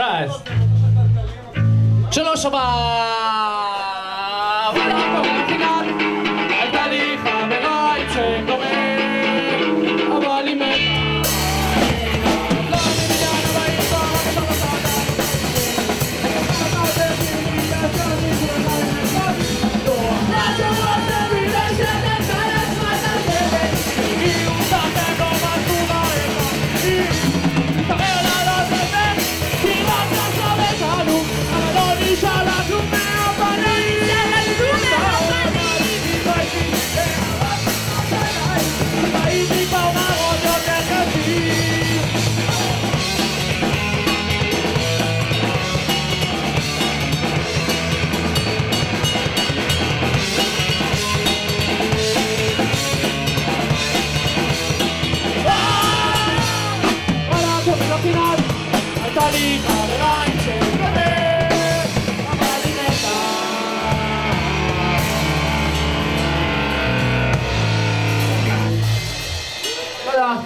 Raz. Przelosowa! Yeah. なくなる当たり前ない。結果であまりねたまだ